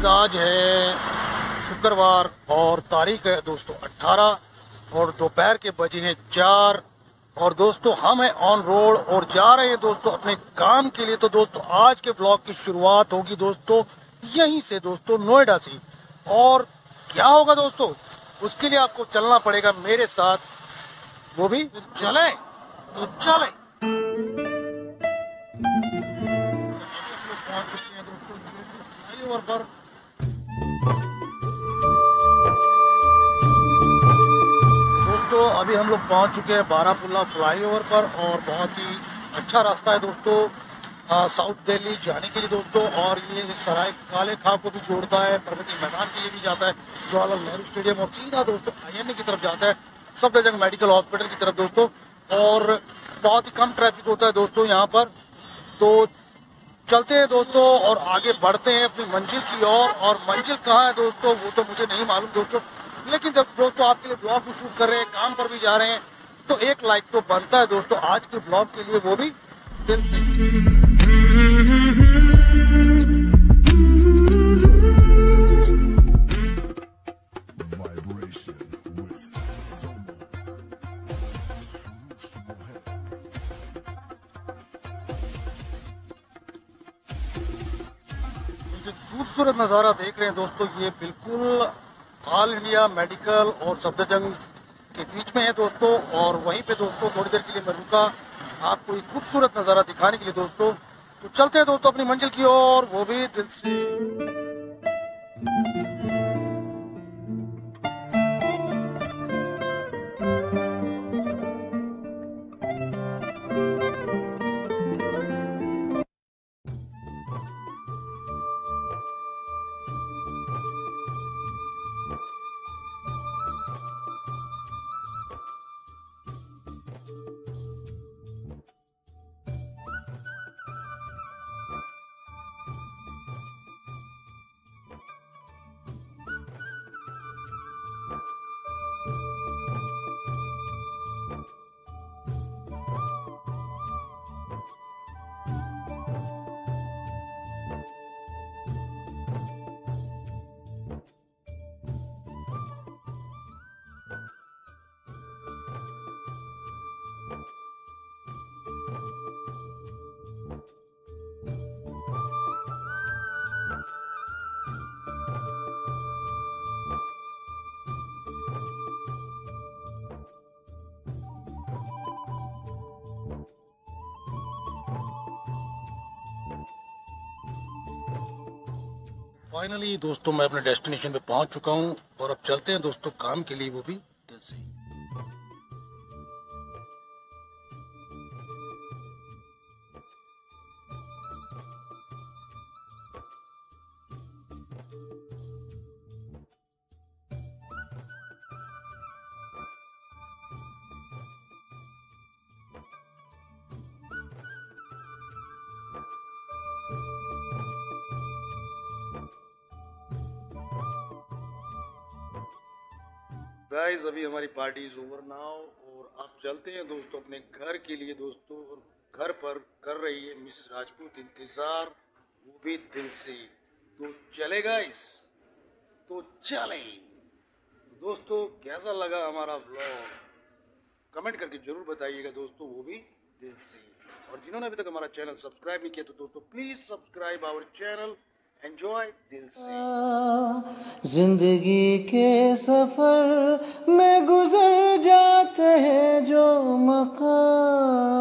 Guys आज है। शुक्रवार और तारीख है दोस्तों 18 और दोपहर के बजे हैं चार। और दोस्तों हम हैं ऑन रोड और जा रहे हैं दोस्तों अपने काम के लिए। तो दोस्तों आज के ब्लॉग की शुरुआत होगी दोस्तों यहीं से दोस्तों नोएडा से। और क्या होगा दोस्तों? उसके लिए आपको चलना पड़ेगा मेरे साथ। वो भी चले तो चले। पहुँच चुके हैं दोस्तों अभी हम लोग पहुँच चुके हैं बारापुल्ला फ्लाईओवर पर और बहुत ही अच्छा रास्ता है दोस्तों। साउथ दिल्ली जाने के लिए दोस्तों और ये सराय काले खां को भी जोड़ता है प्रगति मैदान के लिए भी जाता है जवाहरलाल नेहरू स्टेडियम और सीधा दोस्तों आई की तरफ़ जाता है सब सफदरजंग मेडिकल हॉस्पिटल की तरफ़ दोस्तों। और बहुत ही कम ट्रैफ़िक होता है दोस्तों यहाँ पर। तो चलते हैं दोस्तों और आगे बढ़ते हैं अपनी मंजिल की ओर। और, और मंजिल कहाँ है दोस्तों वो तो मुझे नहीं मालूम दोस्तों। लेकिन जब दोस्तों आपके लिए ब्लॉग भी शूट कर रहे हैं काम पर भी जा रहे हैं तो एक लाइक तो बनता है दोस्तों। आज के ब्लॉग के लिए वो भी दिल से। जो खूबसूरत नज़ारा देख रहे हैं दोस्तों ये बिल्कुल ऑल इंडिया मेडिकल और सफदरजंग के बीच में है दोस्तों, और वहीं पे दोस्तों, थोड़ी देर के लिए मैं रुका आपको एक खूबसूरत नज़ारा दिखाने के लिए दोस्तों। तो चलते हैं दोस्तों अपनी मंजिल की ओर, वो भी दिल से। फाइनली दोस्तों, मैं अपने डेस्टिनेशन पे पहुँच चुका हूँ और अब चलते हैं दोस्तों काम के लिए, वो भी दिल से। गाइस अभी हमारी पार्टी इज़ ओवर नाउ और अब चलते हैं दोस्तों अपने घर के लिए दोस्तों और घर पर कर रही है मिसेस राजपूत इंतज़ार, वो भी दिल से। तो चले गाइस तो चले। दोस्तों, कैसा लगा हमारा ब्लॉग कमेंट करके ज़रूर बताइएगा दोस्तों, वो भी दिल से। और जिन्होंने अभी तक हमारा चैनल सब्सक्राइब नहीं किया तो दोस्तों please subscribe our channel enjoy दिल से। ज़िंदगी के सफ़र में गुजर जाते हैं जो मकाम